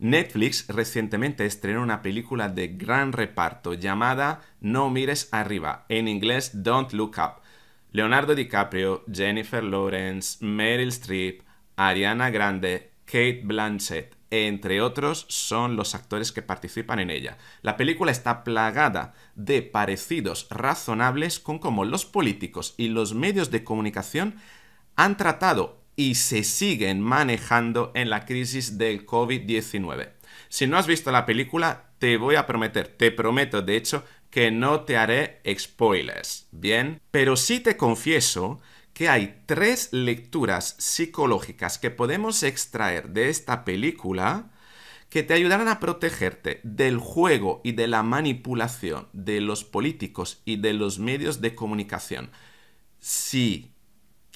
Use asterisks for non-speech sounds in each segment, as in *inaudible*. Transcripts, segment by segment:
Netflix recientemente estrenó una película de gran reparto llamada No mires arriba, en inglés Don't Look Up. Leonardo DiCaprio, Jennifer Lawrence, Meryl Streep, Ariana Grande, Kate Blanchett, entre otros, son los actores que participan en ella. La película está plagada de parecidos razonables con cómo los políticos y los medios de comunicación han tratado y se siguen manejando en la crisis del COVID-19. Si no has visto la película, te voy a prometer, te prometo de hecho, que no te haré spoilers, ¿bien? Pero sí te confieso que hay tres lecturas psicológicas que podemos extraer de esta película que te ayudarán a protegerte del juego y de la manipulación de los políticos y de los medios de comunicación. Si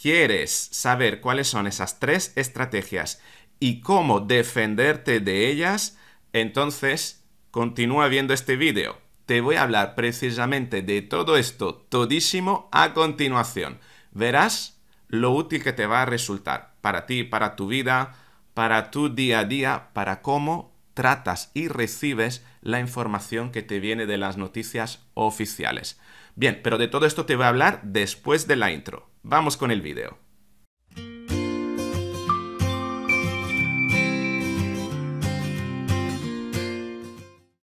quieres saber cuáles son esas tres estrategias y cómo defenderte de ellas, entonces continúa viendo este vídeo. Te voy a hablar precisamente de todo esto todísimo a continuación verás lo útil que te va a resultar para ti, para tu vida, para tu día a día, para cómo tratas y recibes la información que te viene de las noticias oficiales. Bien, pero de todo esto te voy a hablar después de la intro. Vamos con el vídeo.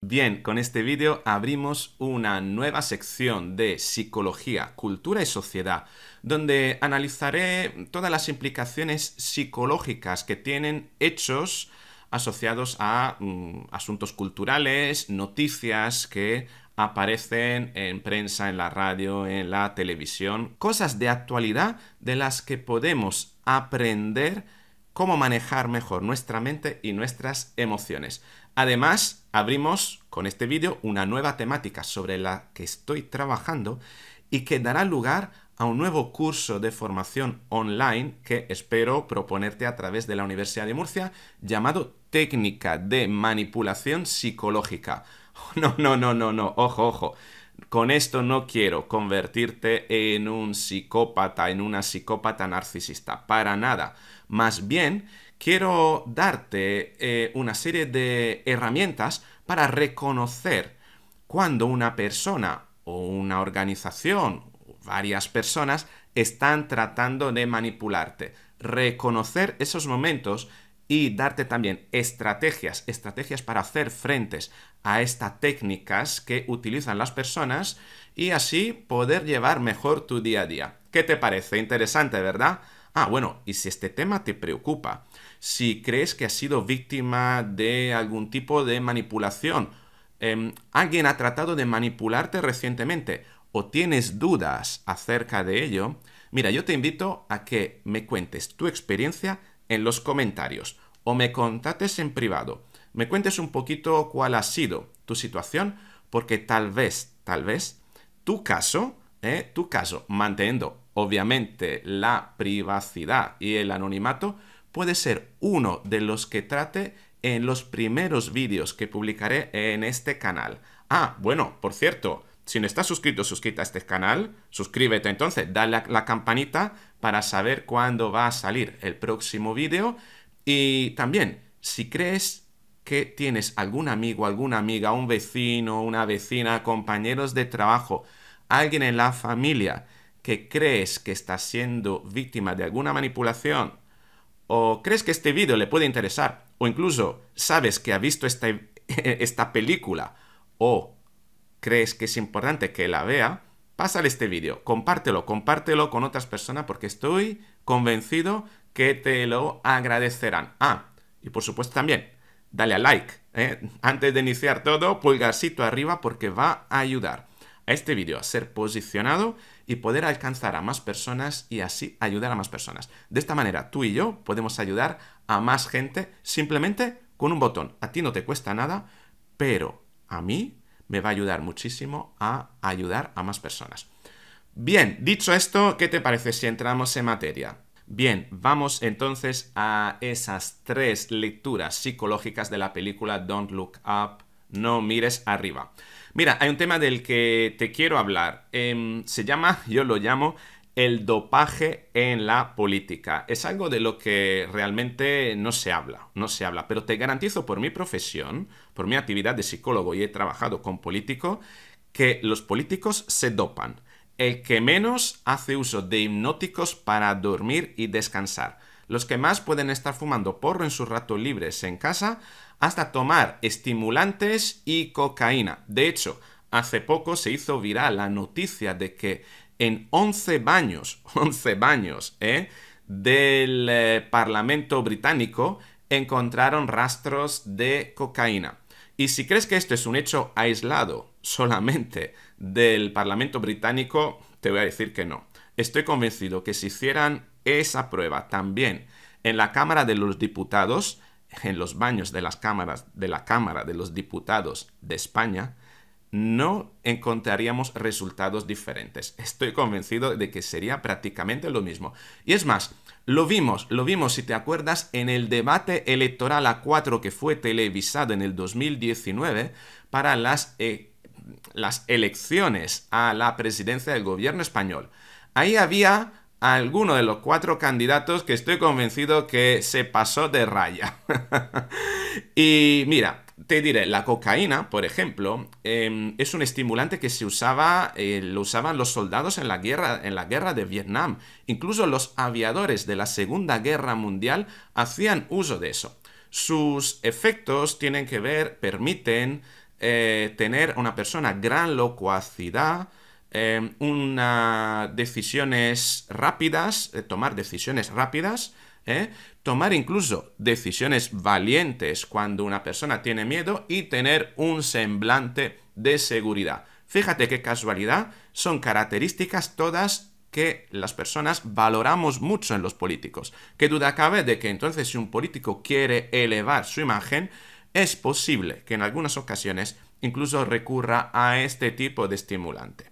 Bien, con este vídeo abrimos una nueva sección de psicología, cultura y sociedad, donde analizaré todas las implicaciones psicológicas que tienen hechos asociados a mm, asuntos culturales, noticias que aparecen en prensa, en la radio, en la televisión, cosas de actualidad de las que podemos aprender cómo manejar mejor nuestra mente y nuestras emociones. Además, abrimos con este vídeo una nueva temática sobre la que estoy trabajando y que dará lugar a un nuevo curso de formación online que espero proponerte a través de la Universidad de Murcia llamado Técnica de Manipulación Psicológica. *laughs* No, no, no, no, no, ojo, ojo. Con esto no quiero convertirte en un psicópata, en una psicópata narcisista, para nada. Más bien, quiero darte eh, una serie de herramientas para reconocer cuando una persona o una organización, o varias personas, están tratando de manipularte. Reconocer esos momentos y darte también estrategias, estrategias para hacer frentes a estas técnicas que utilizan las personas y así poder llevar mejor tu día a día. ¿Qué te parece? Interesante, ¿verdad? Ah, bueno, y si este tema te preocupa, si crees que has sido víctima de algún tipo de manipulación, em, alguien ha tratado de manipularte recientemente o tienes dudas acerca de ello, mira, yo te invito a que me cuentes tu experiencia en los comentarios o me contactes en privado. Me cuentes un poquito cuál ha sido tu situación, porque tal vez, tal vez, tu caso, eh, tu caso, manteniendo obviamente la privacidad y el anonimato, puede ser uno de los que trate en los primeros vídeos que publicaré en este canal. Ah, bueno, por cierto, si no estás suscrito suscrita a este canal, suscríbete entonces, dale a la campanita para saber cuándo va a salir el próximo vídeo. Y también, si crees que tienes algún amigo, alguna amiga, un vecino, una vecina, compañeros de trabajo, alguien en la familia que crees que está siendo víctima de alguna manipulación, o crees que este vídeo le puede interesar, o incluso sabes que ha visto esta, *laughs* esta película, o crees que es importante que la vea, pásale este vídeo, compártelo, compártelo con otras personas porque estoy convencido que te lo agradecerán. Ah, y por supuesto también, dale a like. ¿eh? Antes de iniciar todo, pulgarcito arriba porque va a ayudar a este vídeo a ser posicionado y poder alcanzar a más personas y así ayudar a más personas. De esta manera, tú y yo podemos ayudar a más gente simplemente con un botón. A ti no te cuesta nada, pero a mí me va a ayudar muchísimo a ayudar a más personas. Bien, dicho esto, ¿qué te parece si entramos en materia? Bien, vamos entonces a esas tres lecturas psicológicas de la película Don't Look Up, no mires arriba. Mira, hay un tema del que te quiero hablar. Em, se llama, *laughs* yo lo llamo, el dopaje en la política. Es algo de lo que realmente no se habla, no se habla, pero te garantizo por mi profesión, por mi actividad de psicólogo y he trabajado con políticos, que los políticos se dopan. El que menos hace uso de hipnóticos para dormir y descansar. Los que más pueden estar fumando porro en sus ratos libres en casa hasta tomar estimulantes y cocaína. De hecho, hace poco se hizo viral la noticia de que en 11 baños, *laughs* 11 baños ¿eh? del eh, Parlamento británico encontraron rastros de cocaína. Y si crees que esto es un hecho aislado solamente del Parlamento británico, te voy a decir que no. Estoy convencido que si hicieran esa prueba también en la Cámara de los Diputados, en los baños de las cámaras de la Cámara de los Diputados de España, no encontraríamos resultados diferentes. Estoy convencido de que sería prácticamente lo mismo. Y es más, lo vimos, lo vimos, si te acuerdas, en el debate electoral A4 que fue televisado en el 2019 para las, eh, las elecciones a la presidencia del gobierno español. Ahí había alguno de los cuatro candidatos que estoy convencido que se pasó de raya. *laughs* y mira, te diré, la cocaína, por ejemplo, em, es un estimulante que se usaba, eh, lo usaban los soldados en la, guerra, en la guerra de Vietnam. Incluso los aviadores de la Segunda Guerra Mundial hacían uso de eso. Sus efectos tienen que ver, permiten eh, tener una persona gran locuacidad, em, unas decisiones rápidas, eh, tomar decisiones rápidas, ¿eh? Tomar incluso decisiones valientes cuando una persona tiene miedo y tener un semblante de seguridad. Fíjate qué casualidad, son características todas que las personas valoramos mucho en los políticos. Qué duda cabe de que entonces si un político quiere elevar su imagen, es posible que en algunas ocasiones incluso recurra a este tipo de estimulante.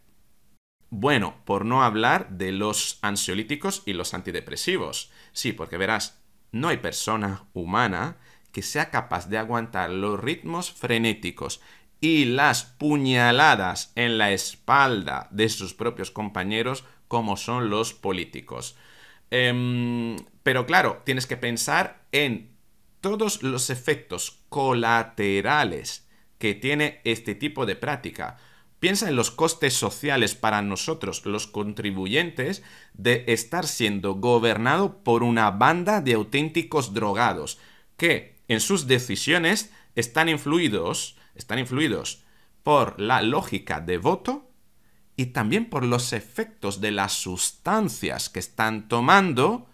Bueno, por no hablar de los ansiolíticos y los antidepresivos. Sí, porque verás, no hay persona humana que sea capaz de aguantar los ritmos frenéticos y las puñaladas en la espalda de sus propios compañeros como son los políticos. Em, pero claro, tienes que pensar en todos los efectos colaterales que tiene este tipo de práctica. Piensa en los costes sociales para nosotros, los contribuyentes, de estar siendo gobernado por una banda de auténticos drogados, que en sus decisiones están influidos, están influidos por la lógica de voto y también por los efectos de las sustancias que están tomando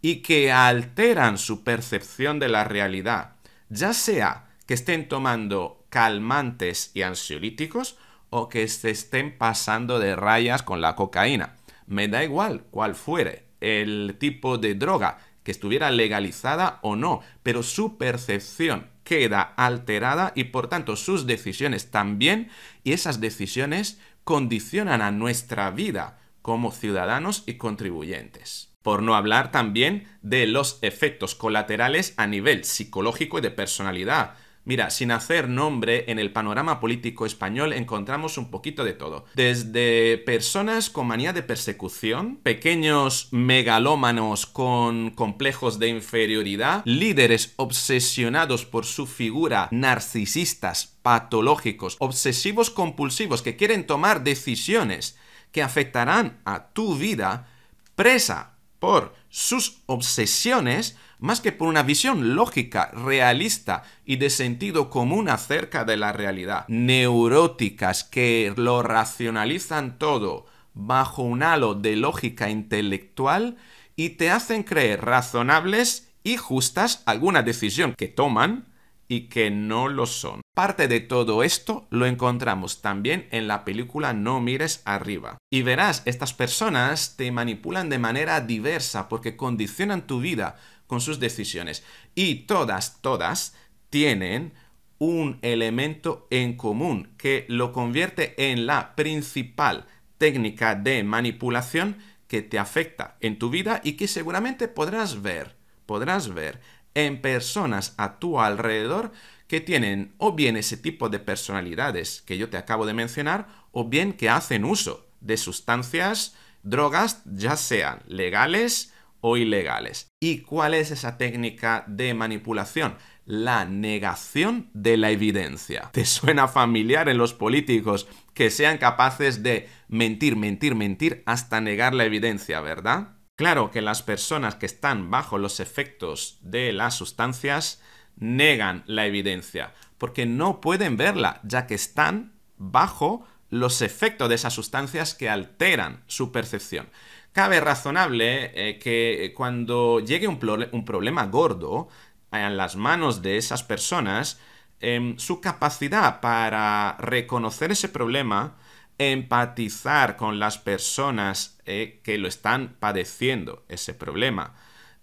y que alteran su percepción de la realidad, ya sea que estén tomando calmantes y ansiolíticos o que se estén pasando de rayas con la cocaína. Me da igual cuál fuere el tipo de droga, que estuviera legalizada o no, pero su percepción queda alterada y por tanto sus decisiones también, y esas decisiones condicionan a nuestra vida como ciudadanos y contribuyentes. Por no hablar también de los efectos colaterales a nivel psicológico y de personalidad, Mira, sin hacer nombre, en el panorama político español encontramos un poquito de todo. Desde personas con manía de persecución, pequeños megalómanos con complejos de inferioridad, líderes obsesionados por su figura, narcisistas, patológicos, obsesivos compulsivos que quieren tomar decisiones que afectarán a tu vida, presa por sus obsesiones, más que por una visión lógica, realista y de sentido común acerca de la realidad. Neuróticas que lo racionalizan todo bajo un halo de lógica intelectual y te hacen creer razonables y justas alguna decisión que toman y que no lo son. Parte de todo esto lo encontramos también en la película No mires arriba. Y verás, estas personas te manipulan de manera diversa porque condicionan tu vida con sus decisiones. Y todas, todas tienen un elemento en común que lo convierte en la principal técnica de manipulación que te afecta en tu vida y que seguramente podrás ver, podrás ver en personas a tu alrededor que tienen o bien ese tipo de personalidades que yo te acabo de mencionar o bien que hacen uso de sustancias drogas, ya sean legales o ilegales. ¿Y cuál es esa técnica de manipulación? La negación de la evidencia. ¿Te suena familiar en los políticos que sean capaces de mentir, mentir, mentir hasta negar la evidencia, verdad? Claro que las personas que están bajo los efectos de las sustancias negan la evidencia, porque no pueden verla, ya que están bajo los efectos de esas sustancias que alteran su percepción. Cabe razonable eh, que cuando llegue un, problema gordo en las manos de esas personas, em, su capacidad para reconocer ese problema, empatizar con las personas eh, que lo están padeciendo, ese problema,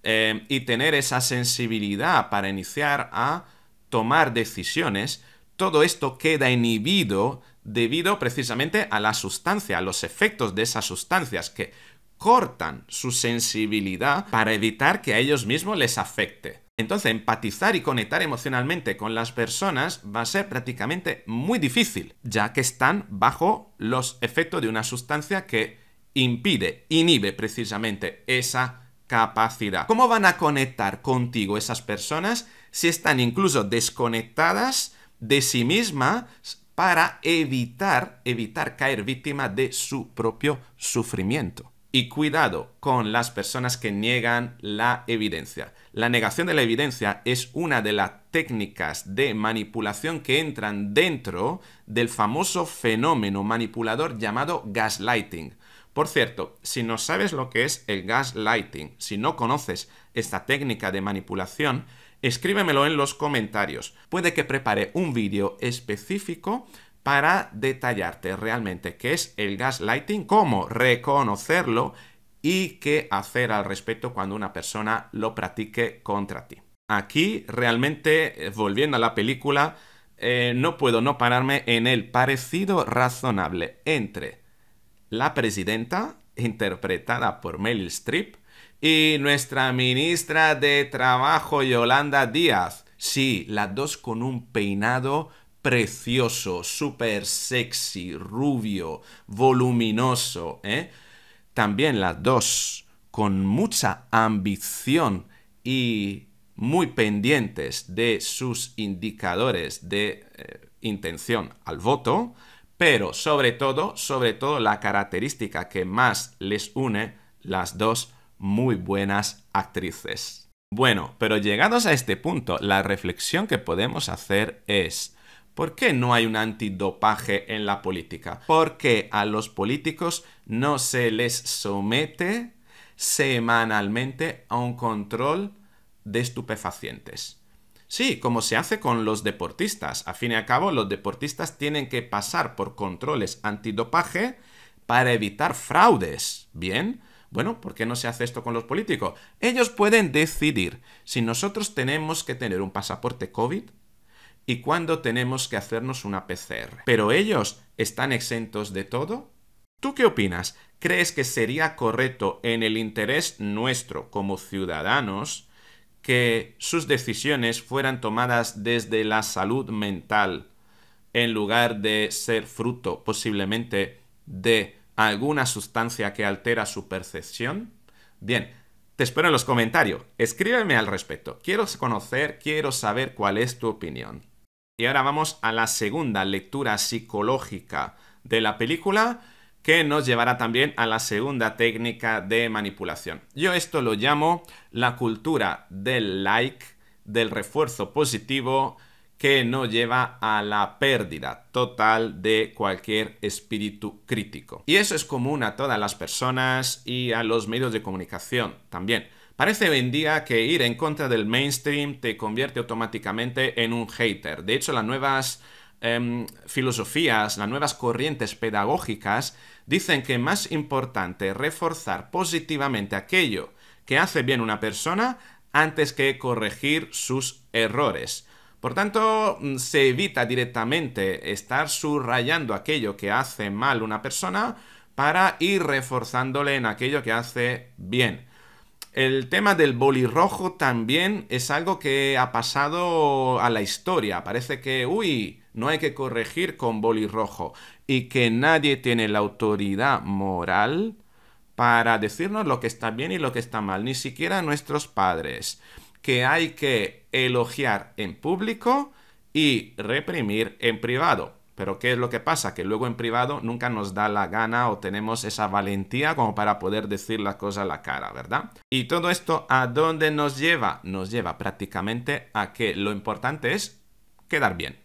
em, y tener esa sensibilidad para iniciar a tomar decisiones, todo esto queda inhibido debido precisamente a la sustancia, a los efectos de esas sustancias que cortan su sensibilidad para evitar que a ellos mismos les afecte. Entonces, empatizar y conectar emocionalmente con las personas va a ser prácticamente muy difícil, ya que están bajo los efectos de una sustancia que impide, inhibe precisamente esa capacidad. ¿Cómo van a conectar contigo esas personas si están incluso desconectadas de sí mismas para evitar, evitar caer víctima de su propio sufrimiento. Y cuidado con las personas que niegan la evidencia. La negación de la evidencia es una de las técnicas de manipulación que entran dentro del famoso fenómeno manipulador llamado gaslighting. Por cierto, si no sabes lo que es el gaslighting, si no conoces esta técnica de manipulación, escríbemelo en los comentarios. Puede que prepare un vídeo específico para detallarte realmente qué es el gaslighting, cómo reconocerlo y qué hacer al respecto cuando una persona lo practique contra ti. Aquí realmente, eh, volviendo a la película, eh, no puedo no pararme en el parecido razonable entre la presidenta, interpretada por Meryl Streep, y nuestra ministra de Trabajo Yolanda Díaz. Sí, las dos con un peinado precioso, súper sexy, rubio, voluminoso. ¿eh? También las dos con mucha ambición y muy pendientes de sus indicadores de eh, intención al voto, pero sobre todo, sobre todo la característica que más les une, las dos muy buenas actrices. Bueno, pero llegados a este punto, la reflexión que podemos hacer es, ¿por qué no hay un antidopaje en la política? Porque a los políticos no se les somete semanalmente a un control de estupefacientes. Sí, como se hace con los deportistas. A fin y a cabo, los deportistas tienen que pasar por controles antidopaje para evitar fraudes. Bien, bueno, ¿por qué no se hace esto con los políticos? Ellos pueden decidir si nosotros tenemos que tener un pasaporte COVID y cuándo tenemos que hacernos una PCR. Pero ellos están exentos de todo. ¿Tú qué opinas? ¿Crees que sería correcto en el interés nuestro como ciudadanos que sus decisiones fueran tomadas desde la salud mental en lugar de ser fruto posiblemente de alguna sustancia que altera su percepción? Bien, te espero en los comentarios. Escríbeme al respecto. Quiero conocer, quiero saber cuál es tu opinión. Y ahora vamos a la segunda lectura psicológica de la película que nos llevará también a la segunda técnica de manipulación. Yo esto lo llamo la cultura del like, del refuerzo positivo que no lleva a la pérdida total de cualquier espíritu crítico. Y eso es común a todas las personas y a los medios de comunicación también. Parece hoy en día que ir en contra del mainstream te convierte automáticamente en un hater. De hecho, las nuevas em, filosofías, las nuevas corrientes pedagógicas dicen que es más importante reforzar positivamente aquello que hace bien una persona antes que corregir sus errores. Por tanto, mm, se evita directamente estar subrayando aquello que hace mal una persona para ir reforzándole en aquello que hace bien. El tema del boli rojo también es algo que ha pasado a la historia. Parece que, uy, no hay que corregir con boli rojo y que nadie tiene la autoridad moral para decirnos lo que está bien y lo que está mal, ni siquiera nuestros padres, que hay que elogiar en público y reprimir en privado. Pero ¿qué es lo que pasa? Que luego en privado nunca nos da la gana o tenemos esa valentía como para poder decir la cosa a la cara, ¿verdad? Y todo esto ¿a dónde nos lleva? Nos lleva prácticamente a que lo importante es quedar bien.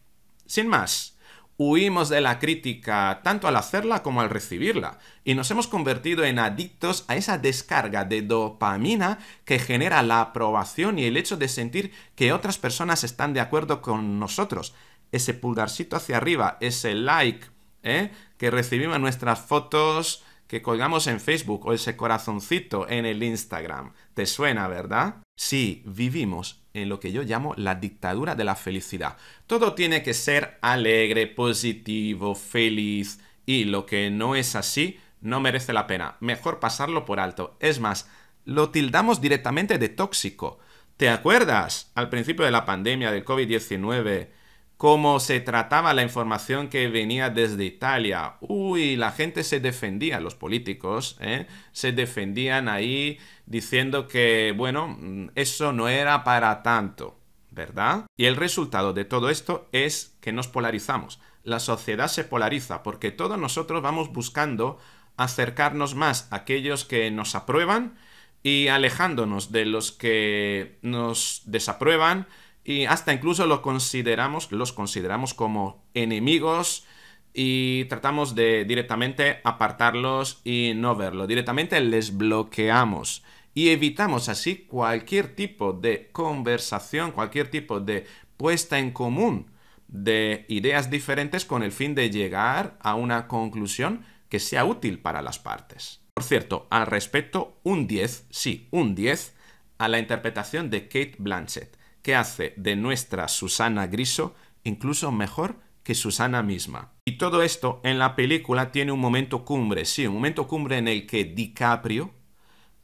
Sin más, huimos de la crítica tanto al hacerla como al recibirla y nos hemos convertido en adictos a esa descarga de dopamina que genera la aprobación y el hecho de sentir que otras personas están de acuerdo con nosotros ese pulgarcito hacia arriba, ese like ¿eh? que recibimos nuestras fotos que colgamos en Facebook o ese corazoncito en el Instagram. ¿Te suena, verdad? Sí, vivimos en lo que yo llamo la dictadura de la felicidad. Todo tiene que ser alegre, positivo, feliz y lo que no es así no merece la pena. Mejor pasarlo por alto. Es más, lo tildamos directamente de tóxico. ¿Te acuerdas al principio de la pandemia del COVID-19? Cómo se trataba la información que venía desde Italia. Uy, la gente se defendía, los políticos, ¿eh? se defendían ahí diciendo que, bueno, eso no era para tanto, ¿verdad? Y el resultado de todo esto es que nos polarizamos. La sociedad se polariza porque todos nosotros vamos buscando acercarnos más a aquellos que nos aprueban y alejándonos de los que nos desaprueban, y hasta incluso lo consideramos, los consideramos como enemigos y tratamos de directamente apartarlos y no verlo. Directamente les bloqueamos y evitamos así cualquier tipo de conversación, cualquier tipo de puesta en común de ideas diferentes con el fin de llegar a una conclusión que sea útil para las partes. Por cierto, al respecto, un 10, sí, un 10 a la interpretación de Kate Blanchett que hace de nuestra Susana Griso incluso mejor que Susana misma. Y todo esto en la película tiene un momento cumbre, sí, un momento cumbre en el que DiCaprio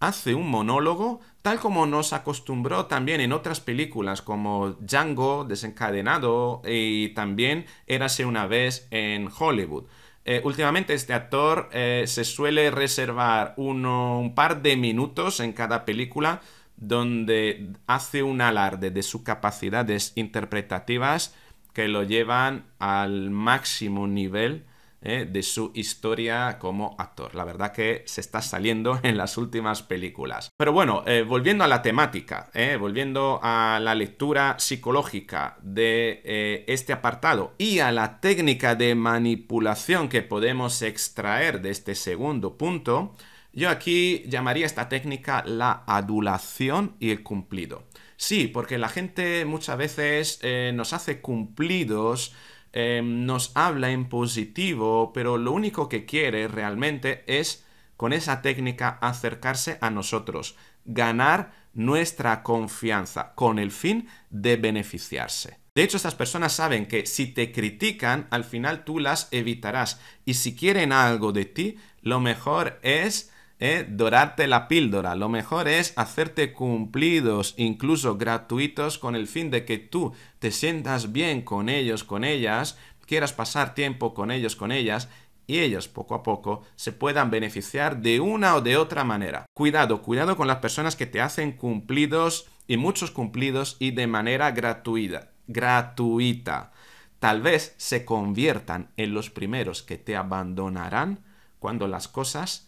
hace un monólogo tal como nos acostumbró también en otras películas como Django, Desencadenado y también Érase una vez en Hollywood. Eh, últimamente este actor eh, se suele reservar un par de minutos en cada película donde hace un alarde de sus capacidades interpretativas que lo llevan al máximo nivel eh, de su historia como actor. La verdad que se está saliendo *laughs* en las últimas películas. Pero bueno, eh, volviendo a la temática, eh, volviendo a la lectura psicológica de este apartado y a la técnica de manipulación que podemos extraer de este segundo punto, yo aquí llamaría esta técnica la adulación y el cumplido. Sí, porque la gente muchas veces eh, nos hace cumplidos, eh, nos habla en positivo, pero lo único que quiere realmente es con esa técnica acercarse a nosotros, ganar nuestra confianza con el fin de beneficiarse. De hecho, estas personas saben que si te critican, al final tú las evitarás. Y si quieren algo de ti, lo mejor es ¿eh? dorarte la píldora. Lo mejor es hacerte cumplidos, incluso gratuitos, con el fin de que tú te sientas bien con ellos, con ellas, quieras pasar tiempo con ellos, con ellas, y ellos poco a poco se puedan beneficiar de una o de otra manera. Cuidado, cuidado con las personas que te hacen cumplidos y muchos cumplidos y de manera gratuita. Gratuita. Tal vez se conviertan en los primeros que te abandonarán cuando las cosas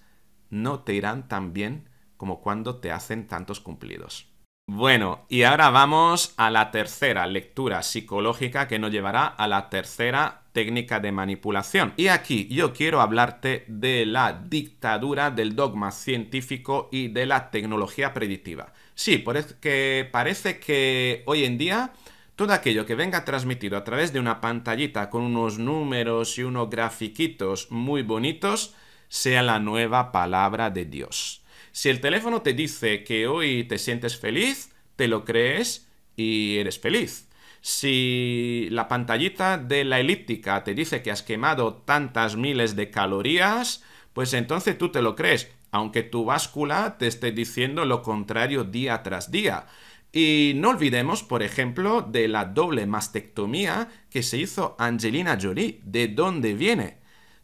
no te irán tan bien como cuando te hacen tantos cumplidos. Bueno, y ahora vamos a la tercera lectura psicológica que nos llevará a la tercera técnica de manipulación. Y aquí yo quiero hablarte de la dictadura del dogma científico y de la tecnología predictiva. Sí, porque parece que hoy en día todo aquello que venga transmitido a través de una pantallita con unos números y unos grafiquitos muy bonitos, sea la nueva palabra de Dios. Si el teléfono te dice que hoy te sientes feliz, te lo crees y eres feliz. Si la pantallita de la elíptica te dice que has quemado tantas miles de calorías, pues entonces tú te lo crees, aunque tu báscula te esté diciendo lo contrario día tras día. Y no olvidemos, por ejemplo, de la doble mastectomía que se hizo Angelina Jolie. ¿De dónde viene?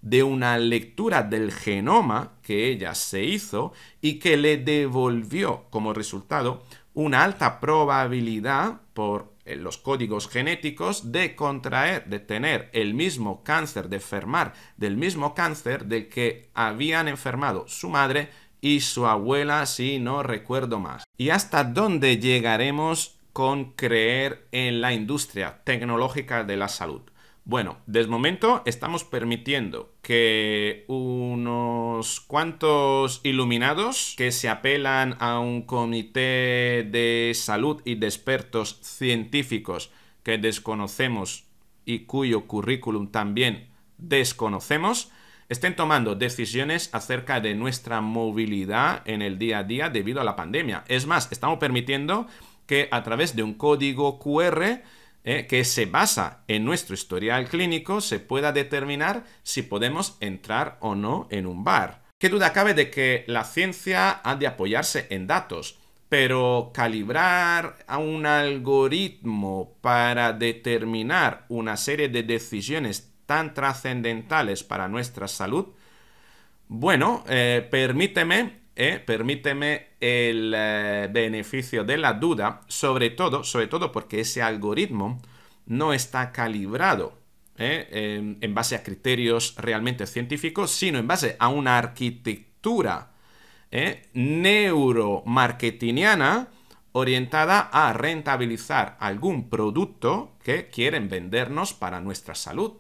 De una lectura del genoma que ella se hizo y que le devolvió como resultado una alta probabilidad por eh, los códigos genéticos de contraer, de tener el mismo cáncer, de enfermar del mismo cáncer del que habían enfermado su madre y su abuela, si no recuerdo más. ¿Y hasta dónde llegaremos con creer en la industria tecnológica de la salud? Bueno, de momento estamos permitiendo que unos cuantos iluminados que se apelan a un comité de salud y de expertos científicos que desconocemos y cuyo currículum también desconocemos, estén tomando decisiones acerca de nuestra movilidad en el día a día debido a la pandemia. Es más, estamos permitiendo que a través de un código QR eh, que se basa en nuestro historial clínico se pueda determinar si podemos entrar o no en un bar. ¿Qué duda cabe de que la ciencia ha de apoyarse en datos? Pero calibrar a un algoritmo para determinar una serie de decisiones tan trascendentales para nuestra salud, bueno, eh, permíteme eh, permíteme el eh, beneficio de la duda, sobre todo, sobre todo porque ese algoritmo no está calibrado eh, en, base a criterios realmente científicos, sino en base a una arquitectura neuromarketingiana orientada a rentabilizar algún producto que quieren vendernos para nuestra salud.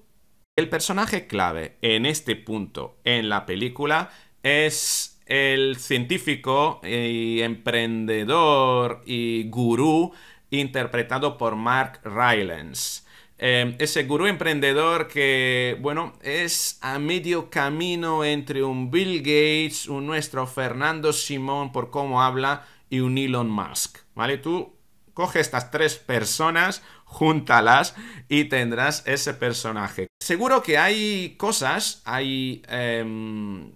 El personaje clave en este punto en la película es el científico y emprendedor y gurú interpretado por Mark Rylance. Em, ese gurú emprendedor que, bueno, es a medio camino entre un Bill Gates, un nuestro Fernando Simón por cómo habla y un Elon Musk, ¿vale? Tú coge estas tres personas, júntalas y tendrás ese personaje. Seguro que hay cosas, hay em,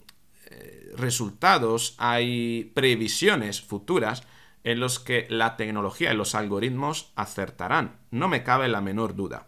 resultados, hay previsiones futuras en los que la tecnología y los algoritmos acertarán. No me cabe la menor duda.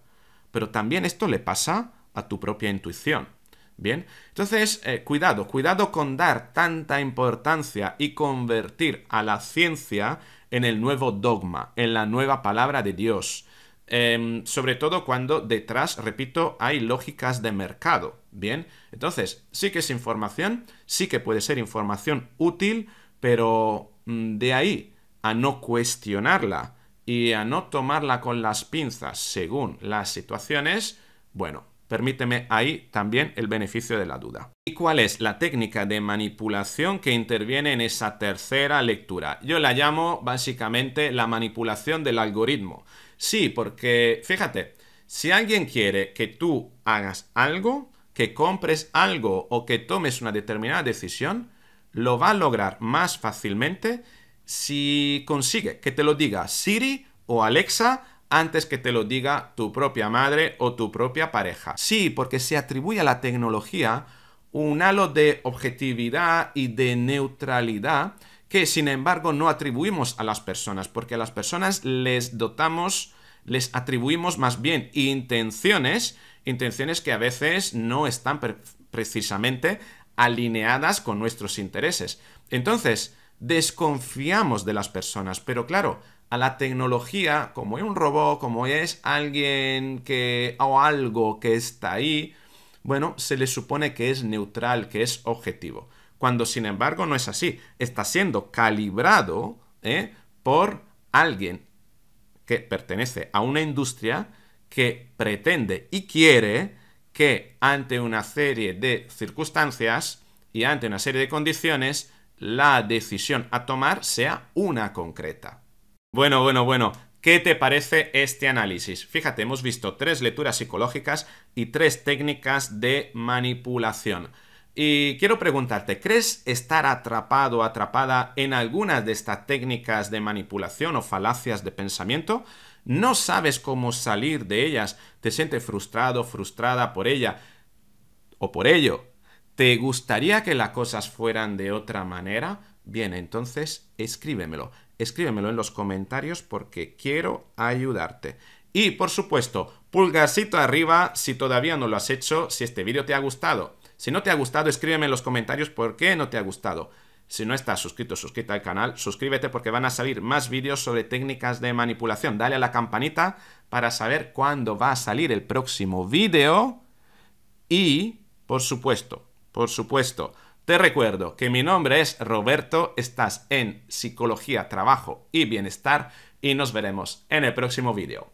Pero también esto le pasa a tu propia intuición. Bien, entonces, eh, cuidado, cuidado con dar tanta importancia y convertir a la ciencia en el nuevo dogma, en la nueva palabra de Dios. Em, sobre todo cuando detrás, repito, hay lógicas de mercado. Bien, entonces sí que es información, sí que puede ser información útil, pero mm, de ahí a no cuestionarla y a no tomarla con las pinzas según las situaciones, bueno, permíteme ahí también el beneficio de la duda. ¿Y cuál es la técnica de manipulación que interviene en esa tercera lectura? Yo la llamo básicamente la manipulación del algoritmo. Sí, porque fíjate, si alguien quiere que tú hagas algo, que compres algo o que tomes una determinada decisión, lo va a lograr más fácilmente si consigue que te lo diga Siri o Alexa antes que te lo diga tu propia madre o tu propia pareja. Sí, porque se atribuye a la tecnología un halo de objetividad y de neutralidad que sin embargo no atribuimos a las personas, porque a las personas les dotamos, les atribuimos más bien intenciones, intenciones que a veces no están precisamente alineadas con nuestros intereses. Entonces, desconfiamos de las personas, pero claro, a la tecnología, como es un robot, como es alguien que o algo que está ahí, bueno, se le supone que es neutral, que es objetivo cuando sin embargo no es así. Está siendo calibrado ¿eh? por alguien que pertenece a una industria que pretende y quiere que ante una serie de circunstancias y ante una serie de condiciones, la decisión a tomar sea una concreta. Bueno, bueno, bueno, ¿qué te parece este análisis? Fíjate, hemos visto tres lecturas psicológicas y tres técnicas de manipulación. Y quiero preguntarte, ¿crees estar atrapado o atrapada en alguna de estas técnicas de manipulación o falacias de pensamiento? ¿No sabes cómo salir de ellas? ¿Te sientes frustrado, frustrada por ella o por ello? ¿Te gustaría que las cosas fueran de otra manera? Bien, entonces escríbemelo. Escríbemelo en los comentarios porque quiero ayudarte. Y por supuesto, pulgarcito arriba si todavía no lo has hecho, si este vídeo te ha gustado Si no te ha gustado, escríbeme en los comentarios por qué no te ha gustado. Si no estás suscrito, suscríbete al canal, suscríbete porque van a salir más vídeos sobre técnicas de manipulación. Dale a la campanita para saber cuándo va a salir el próximo vídeo. Y, por supuesto, por supuesto, te recuerdo que mi nombre es Roberto, estás en Psicología, Trabajo y Bienestar y nos veremos en el próximo vídeo.